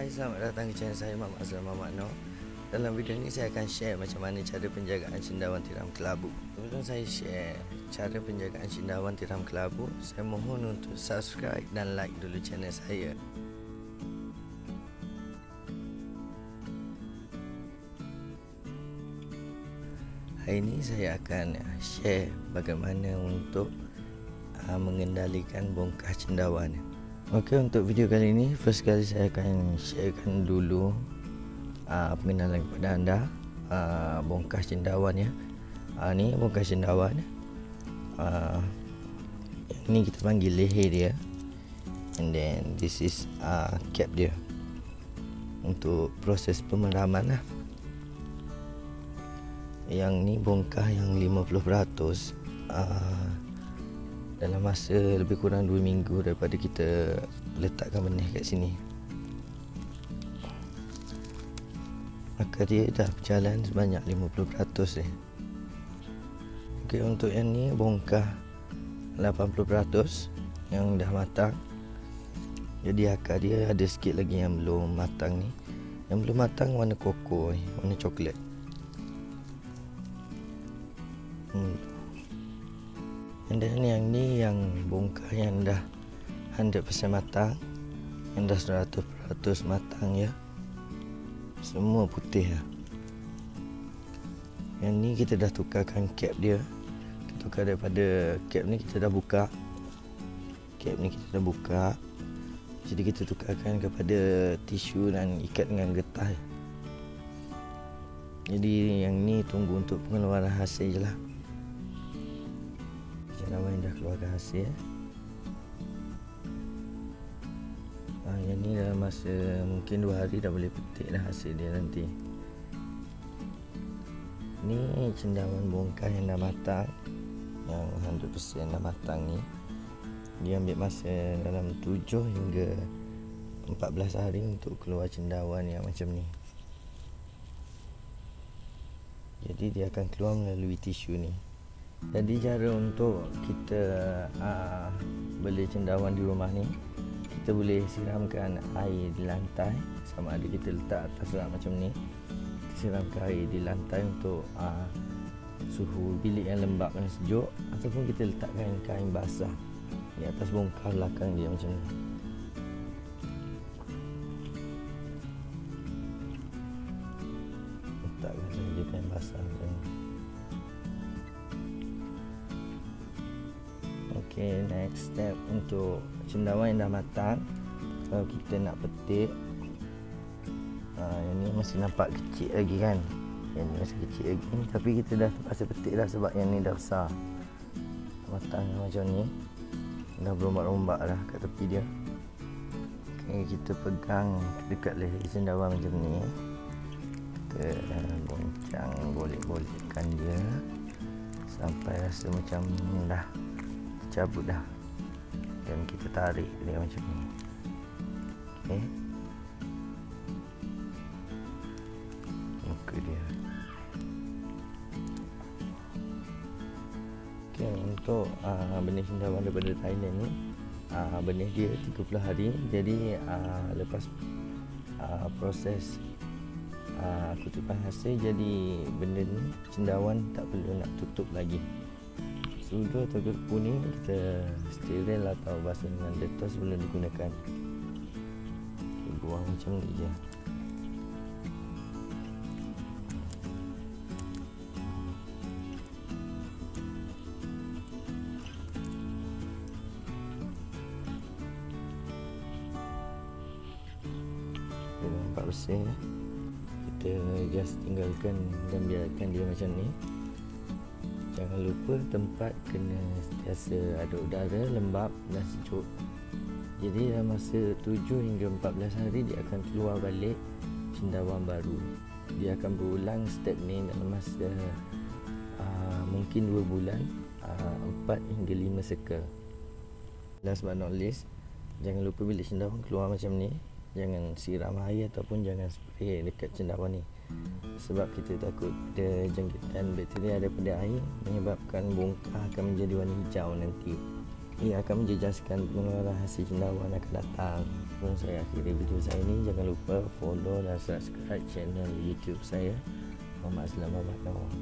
Hai, selamat datang ke channel saya Muhammad Azlan Muhammad Noor. Dalam video ini saya akan share macam mana cara penjagaan cendawan tiram kelabu. Sebelum saya share cara penjagaan cendawan tiram kelabu, saya mohon untuk subscribe dan like dulu channel saya. Hari ini saya akan share bagaimana untuk uh, mengendalikan bongkah cendawan. Okey untuk video kali ini first kali saya akan sharekan dulu uh, pengenalan kepada anda uh, bongkah cendawan ya. Uh, ni bongkah cendawan. Uh, ini kita panggil leher dia. And then this is uh, cap dia. Untuk proses pemeraman lah. Yang ni bongkah yang 50% uh, dalam masa lebih kurang 2 minggu daripada kita letakkan benih kat sini maka dia dah berjalan sebanyak 50% eh. ok untuk yang ni bongkah 80% yang dah matang jadi akar dia ada sikit lagi yang belum matang ni yang belum matang warna koko ni warna coklat hmm. And then yang ni yang bongkah yang dah 100% matang Yang dah 100% matang ya. Semua putih ya. Yang ni kita dah tukarkan cap dia. Kita tukar daripada cap ni kita dah buka. Cap ni kita dah buka. Jadi kita tukarkan kepada tisu dan ikat dengan getah Jadi yang ni tunggu untuk pengeluaran hasil je lah dah keluarkan hasil ha, yang ni dalam masa mungkin 2 hari dah boleh petik dah hasil dia nanti. Ni cendawan bongkah yang dah matang yang 100% dah matang ni. Dia ambil masa dalam 7 hingga 14 hari untuk keluar cendawan yang macam ni. Jadi dia akan keluar melalui tisu ni jadi cara untuk kita uh, beli cendawan di rumah ni kita boleh siramkan air di lantai. Sama ada kita letak atas lah macam ni. Kita siramkan air di lantai untuk uh, suhu bilik yang lembab dan sejuk. Ataupun kita letakkan kain basah di atas bongkah belakang dia macam ni. Letakkan saja kain basah macam ni Okay, next step untuk cendawan yang dah matang. Kalau kita nak petik uh, Yang ni masih nampak kecil lagi kan? Yang ni masih kecil lagi. Tapi kita dah terpaksa petik dah sebab yang ni dah besar. Matang macam ni. Dah berombak-ombak dah kat tepi dia. Okay, kita pegang dekat leher cendawan macam ni. Kita goncang boleh-bolehkan dia. Sampai rasa macam dah cabut dah. Dan kita tarik dia macam ni. Okey. Muka dia. Okey untuk uh, benih cendawan daripada Thailand ni uh, benih dia 30 hari. Jadi uh, lepas uh, proses uh, kutipan hasil jadi benda ni cendawan tak perlu nak tutup lagi sudu atau ni kita steril atau basuh dengan dettol sebelum digunakan. Okay, buang macam ni je. Nampak bersih kita just tinggalkan dan biarkan dia macam ni Jangan lupa tempat kena sentiasa ada udara lembab dan sejuk. Jadi dalam masa 7 hingga 14 hari dia akan keluar balik cendawan baru. Dia akan berulang step ni dalam masa uh, mungkin 2 bulan, uh, 4 hingga 5 circle. Last but not least, jangan lupa bila cendawan keluar macam ni, jangan siram air ataupun jangan spray dekat cendawan ni sebab kita takut ada jangkitan bakteria daripada air menyebabkan bongkah akan menjadi warna hijau nanti. Ia akan menjejaskan pengeluaran hasil cendawan akan datang. Sebelum saya akhiri video saya ini jangan lupa follow dan subscribe channel youtube saya Muhammad Aslam Muhammad Nawar